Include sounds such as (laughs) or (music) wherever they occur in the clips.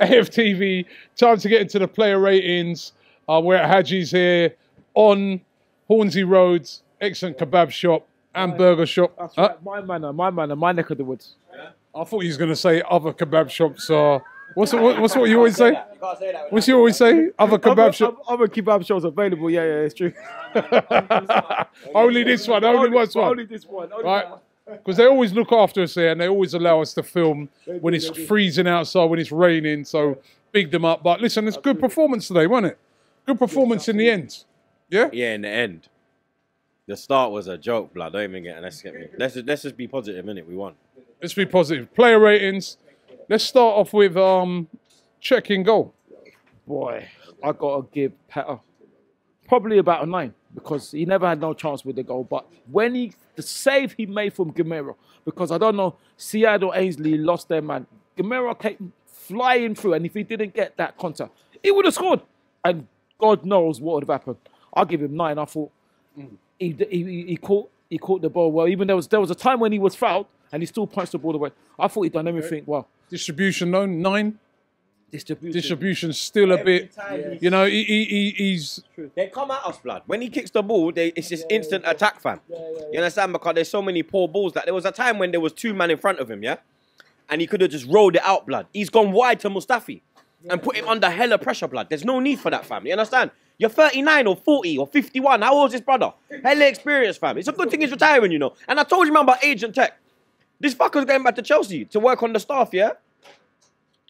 (laughs) AFTV. Time to get into the player ratings. Uh, we're at Haji's here on Hornsey Roads. Excellent kebab shop and burger shop. That's Huh? right. My manor, uh, my manor, uh, my neck of the woods. I thought you was going to say other kebab shops are. What's what, what's what you always say? What's you always say? Other kebab other, shop. Other kebab shops available. Yeah, yeah, it's true. (laughs) only this one. Only this one. Only this one. Only right? one. Because they always look after us here and they always allow us to film when it's freezing outside, when it's raining. So big them up. But listen, it's good performance today, wasn't it? Good performance in the end. Yeah? Yeah, in the end. The start was a joke, blood. Don't even get let's get me. Let's just, let's just be positive, innit? We won. Let's be positive. Player ratings. Let's start off with um checking goal. Boy, I gotta give Petr probably about a nine because he never had no chance with the goal. But when he the save he made from Gameiro, because I don't know, Seattle Ainsley lost their man. Gameiro came flying through, and if he didn't get that contact, he would have scored. And God knows what would have happened. I'll give him nine. I thought he, he, he, he caught he caught the ball well. Even there was there was a time when he was fouled and he still punched the ball away. I thought he'd done everything well. Distribution no nine. Distribution. Distribution's still a bit. You know, he, he, he, he's They come at us, blood. When he kicks the ball, they, it's just instant attack, fam. You understand? Because there's so many poor balls. That there was a time when there was two men in front of him, yeah, and he could have just rolled it out, blood. He's gone wide to Mustafi and put him under hella pressure, blood. There's no need for that, fam. You understand? You're 39 or 40 or 51. How old is this brother? Hella experience, fam. It's a good thing he's retiring, you know. And I told you, man, about Agent Cech. This fucker's going back to Chelsea to work on the staff, yeah?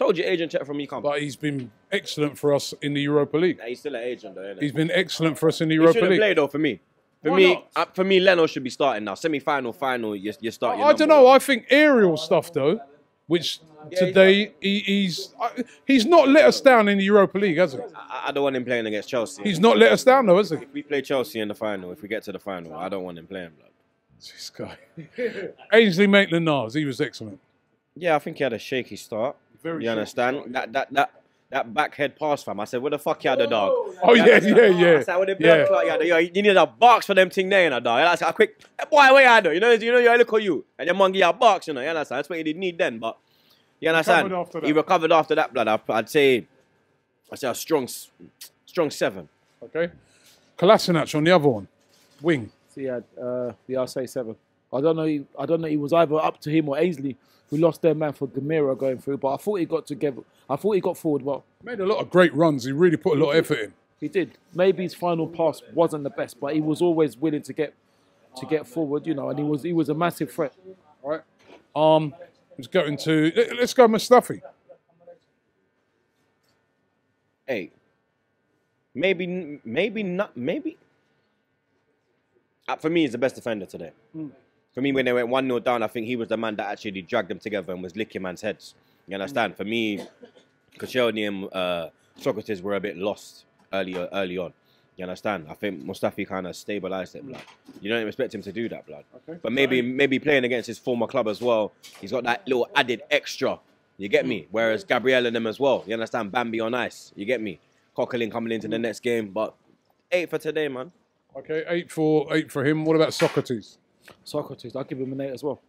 Told you, Agent Cech from me come. but he's been excellent for us in the Europa League. Nah, he's still an agent, though, innit? He's been excellent for us in the He Europa should have League. played though for me. For Why me, not? uh, for me, Leno should be starting now. Semi-final, final, you, you start. your I don't know. one. I think aerial stuff though, which today he, he's I- he's not let us down in the Europa League, has he? I, I don't want him playing against Chelsea. He's not let us down though, has he? if we play Chelsea in the final, if we get to the final, I don't want him playing. Blood. This guy, (laughs) Ainsley Maitland-Niles, he was excellent. Yeah, I think he had a shaky start. Very you understand that that that that back head pass, fam. I said, where the fuck you had the dog? Oh yeah, yeah, yeah. I said, where the Yeah. blood clot you had yo, You need a box for them thing there, you know, dog. And I said, "Ah, quick, boy, where you had though? You know, you know, you look at you, and your man give you a box, you know. You understand? That's what you did need then, but you understand? Recovered after He recovered after that, blood. I- I'd say, I'd say a strong, s- strong seven. Okay, Kolasinac on the other one, wing. So he had uh, the I say seven. I don't know. He, I don't know. He was either up to him or Ainsley, who lost their man for Gameiro going through. But I thought he got together. I thought he got forward well. Made a lot of great runs. He really put a lot of effort in. He did. Maybe his final pass wasn't the best, but he was always willing to get to get forward. You know, and he was he was a massive threat. All right. Um, let's go into. let- Let's go Mustafi. Hey, maybe, maybe not, maybe. Uh, for me, he's the best defender today. For me, when they went 1 0 down, I think he was the man that actually dragged them together and was licking man's heads. You understand? For me, Koscielny and uh, Sokratis were a bit lost early, early on. You understand? I think Mustafi kind of stabilized it, blood. You don't expect him to do that, blood. But maybe, maybe playing against his former club as well, he's got that little added extra. You get me? Whereas Gabriel and them as well. You understand? Bambi on ice. You get me? Coquelin coming into the next game, but eight for today, man. Okay, eight for eight for him. What about Sokratis? Sokratis, I'll give him an eight as well,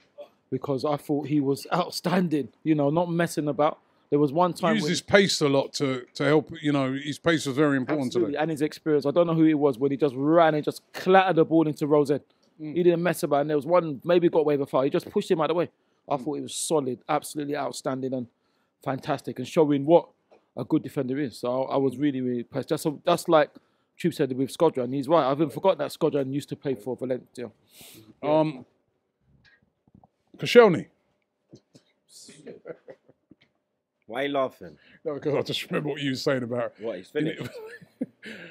because I thought he was outstanding. You know, not messing about. There was one time he Used his pace a lot to to help. You know, his pace was very important Absolutely, and his experience. I don't know who he was when he just ran and just clattered the ball into Rosette. Mm. He didn't mess about. And there was one maybe got away before. He just pushed him out of the way. I Mm. thought he was solid, absolutely outstanding and fantastic, and showing what a good defender is. So I, I was really, really impressed. Just that's like Troop said with Shkodran. He's right. I've even forgotten that Shkodran used to play for Valencia. Um, Koscielny. Why are you laughing? No, because I just remember what you were saying about. What, he's finished? (laughs)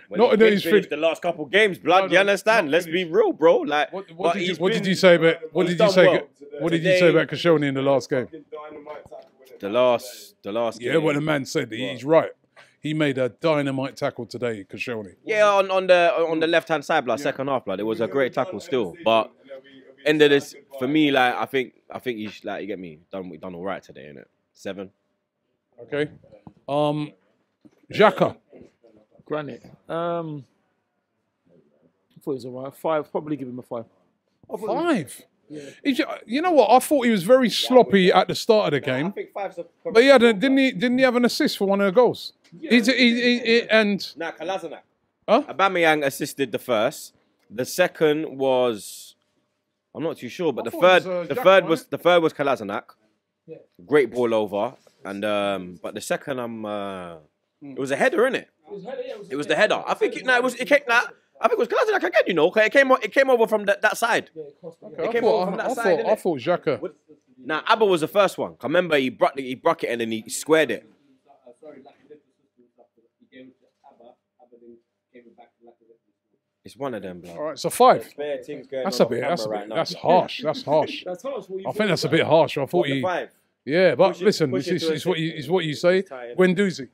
When Not he's that been he's finished the last couple games, blood. No, you understand? Let's be real, bro. Like, What, what did you he's What did you say about What did you say? well. What did you say about Koscielny in the last game? The last, the last. Yeah, game. what the man said. He's right. He made a dynamite tackle today, Koscielny. Yeah, on, on the on the left hand side, blood. Second half, blood. It was a great tackle still, but end of this for me, like I think I think he's like you get me done. We done all right today, innit? Seven. Okay. Um, Xhaka. Granit. Um, I thought he was alright. Five. Probably give him a five. Five. He's- you know what? I thought he was very sloppy at the start of the game, think but he had a, didn't he? Didn't he have an assist for one of the goals? He's, he, he, he, and Nah, Kolasinac. Huh? Aubameyang assisted the first. The second was, I'm not too sure, but I the third, was, uh, the Jack, third wasn't was it? the third was Kolasinac. Great ball over, and um, but the second, I'm, uh, Hmm. it was a header, innit? It It was the header. I think it, no, it was it came. Nah, I think it was Kolasinac again. You know, 'cause it came it came over from that, that side. I came thought, over from that I, side, thought, I thought Xhaka. Now Auba was the first one. I Remember, he brought he broke it and then he squared it. It's one of them, blood. All right, so five. Spare things going That's a bit. That's a bit. right. That's harsh. That's harsh. (laughs) That's harsh. What you I think that's a bit harsh. I thought What, the you. five. Yeah, but Push listen, push this it is, to a is what six. you is what you say. Tired. Guendouzi.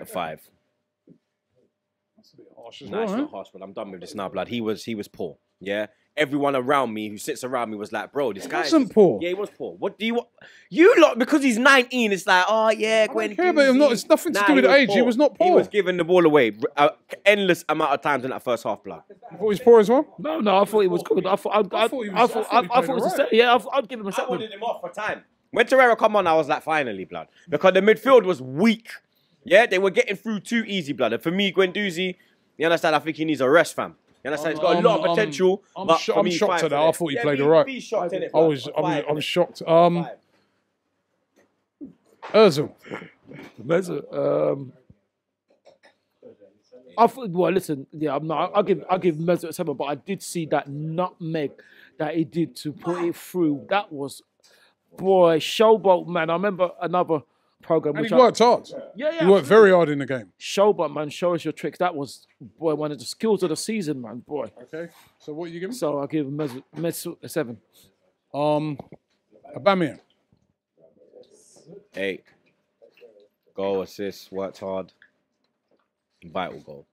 A five. That's a bit harsh as No, it's well, not harsh, but I'm done with this now, blood. He was he was poor. Yeah. Everyone around me who sits around me was like, bro, this guy wasn't is- poor. Yeah, he was poor. What do you want? You lot because he's 19, it's like, oh yeah, Gwen. care about him, not- it's nothing to do with he was age, he was not poor. He was giving the ball away uh, endless amount of times in that first half, blood. You thought he was poor as well. No, no, I thought he was good. I thought, I, I, I thought he was- I I thought, thought I, he I thought it was a alright. yeah, I'd, I'd give him a I seven. wanted him off for time. When Torreira come on, I was like, finally, blood. Because the midfield was weak. Yeah, they were getting through too easy, blood. And for me, Guendouzi, you understand, I think he needs a rest, fam. You understand? He's got I'm- a lot of I'm- potential. I'm but sho- for I'm me, shocked at that. I thought he Yeah, played alright. shocked, I was A I was, five, I was shocked. Um, Özil. Meza, um, I thought, well, listen, yeah, I'm not. I'll give, I'll give Meza a seven, but I did see that nutmeg that he did to put it through. That was, boy, showboat man. I remember another program. And Which he I, worked hard. yeah, yeah, He worked very hard in the game. showboat man. Show us your tricks. That was, boy, one of the skills of the season, man, boy. Okay. So what are you giving? So I'll give Meza, Meza a seven. Um, Aubameyang. Eight. Goal, assist, worked hard. Vital goal.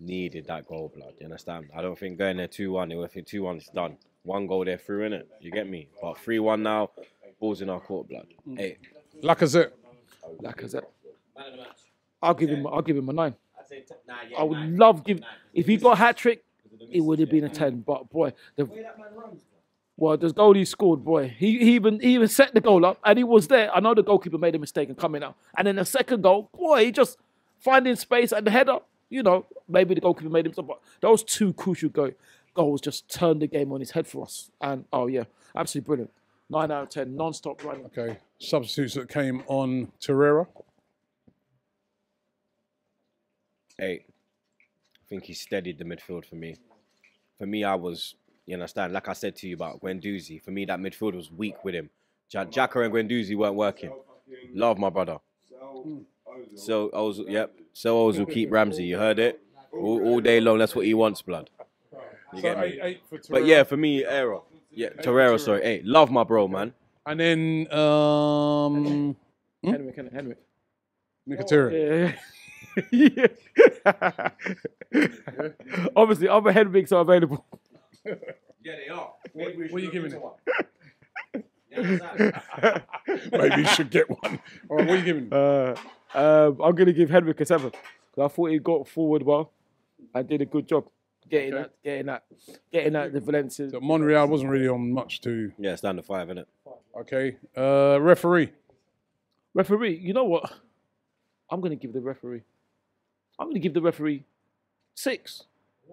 Needed that goal, blood. You understand? I don't think going there 2 1, if it 2 1, it's done. One goal there through, innit? You get me? But 3 1 now, ball's in our court, blood. Eight. Lacazette. Like I said, I'll give him, I'll give him a nine. I would love give if he got a hat trick, it would have been a ten. But boy, the well, the goal he scored, boy, he, he even he even set the goal up and he was there. I know the goalkeeper made a mistake in coming out, and then the second goal, boy, he just finding space and the header. You know, maybe the goalkeeper made himself, but those two crucial go, goals just turned the game on his head for us. And oh yeah, absolutely brilliant. Nine out of ten, non-stop running. Okay. Substitutes that came on Torreira. Eight. I think he steadied the midfield for me. For me, I was, you understand, like I said to you about Guendouzi, for me, that midfield was weak with him. Ja- Xhaka and Guendouzi weren't working. Love my brother. So I was, yep. So I was will keep Ramsey. You heard it all, all day long. That's what he wants, blood. You get me? eight, eight. But yeah, for me, Era. Yeah, Torreira. Sorry, hey, love my bro, man. And then um, Henrik, Henrik, Henrik. Mkhitaryan. Yeah. (laughs) Obviously, other Henriks are available. Yeah, they are. (laughs) What are you giving it? (laughs) Maybe you should get one. All right, what are you giving? Uh, um, I'm going to give Henrik a seven because I thought he got forward well and did a good job getting Okay. that, getting that, getting that the Valencia. So Monreal wasn't really on much to. Yeah, it's down to five, isn't it? Okay. Uh, referee. Referee, you know what? I'm going to give the referee. I'm going to give the referee six,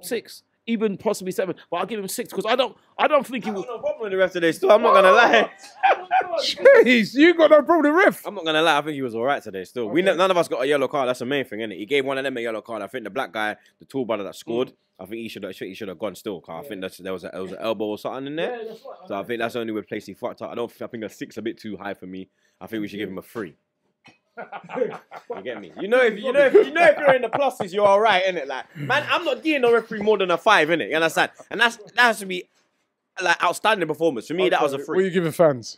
six, even possibly seven. But I'll give him six because I don't, I don't think he I will. got no problem with the rest of this. Still, I'm not gonna lie. (laughs) Jeez, you got no problem with ref. I'm not gonna lie. I think he was all right today. Still, we ne- none of us got a yellow card. That's the main thing, isn't it? He gave one of them a yellow card. I think the black guy, the tall brother that scored, I think he should have he should have gone still. 'cause I think that's, there was a, there was an elbow or something in there. So I think that's the only place he fucked up. I don't. I think a six a bit too high for me. I think we should give him a three. (laughs) you get me? You know if you know if you know if you're in the pluses, you're all right, innit? Like, man, I'm not giving no referee more than a five, innit? You understand? And that's that has to be like outstanding performance. For me, that was a free. What are three. you giving fans?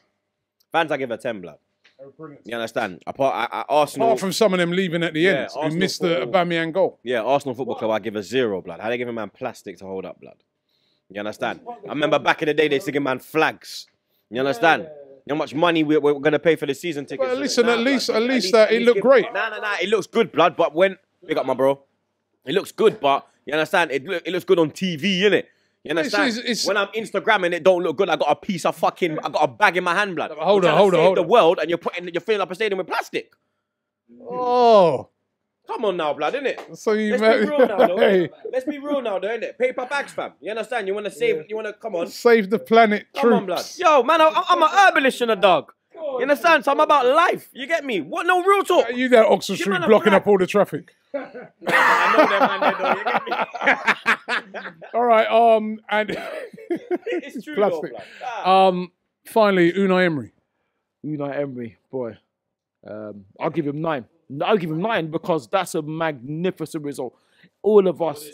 Fans, I give a ten, blood. Oh, you understand? Apart, I, I, Arsenal. Apart from some of them leaving at the Yeah, end, who Arsenal missed the football. Aubameyang goal. Yeah, Arsenal Football Club, I give a zero, blood. How they give a man plastic to hold up, blood? You understand? I remember back in the day, they used to give man flags. You understand? You know how much money we, we're going to pay for the season tickets? Well, listen, at least- blood. at least that it looked great. Nah, nah, nah. It looks good, blood. But when big up my bro, it looks good. But you understand? It look, it looks good on TV, innit? You understand? It's- it's- when I'm Instagramming, it don't look good. I got a piece of fucking, I got a bag in my hand, blood. Hold on, hold on, hold the on. world, and you're putting, you're filling up a stadium with plastic. Oh, Come on now, blood, innit? so you Let's met- be real now, though. (laughs) hey, Let's be real now, though, innit? Paper bags, fam. You understand? You want to save? You want to come on? save the planet Come on, blood. troops. Yo, man, I, I'm an herbalist and a dog. You understand? So I'm about life. You get me? What? No real talk. Are you there, Oxford Street, blocking up all the traffic? (laughs) I know them, man. They don't. You get me? (laughs) All right, um, and (laughs) it's true, plastic. blood. Ah. Um, finally, Unai Emery. Unai Emery, boy, um, I'll give him nine. I'll give him nine because that's a magnificent result. All of us.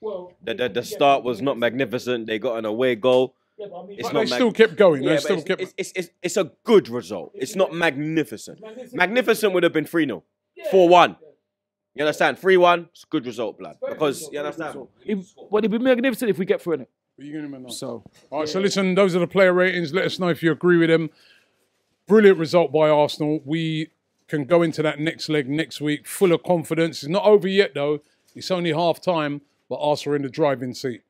The, the, the start was not magnificent. They got an away goal. It's But not they mag- still kept going. Yeah, they still it's, kept. it's, it's, it's, it's a good result. It's not magnificent. Magnificent would have been 3 0. 4 1. You understand? 3 1, it's a good result, blood. Because, you understand? It, well, it'd be magnificent if we get through in it. Are you gonna remember? So All right, so listen, those are the player ratings. Let us know if you agree with them. Brilliant result by Arsenal. We can go into that next leg next week full of confidence. It's not over yet, though. It's only half time, but Arsenal are in the driving seat.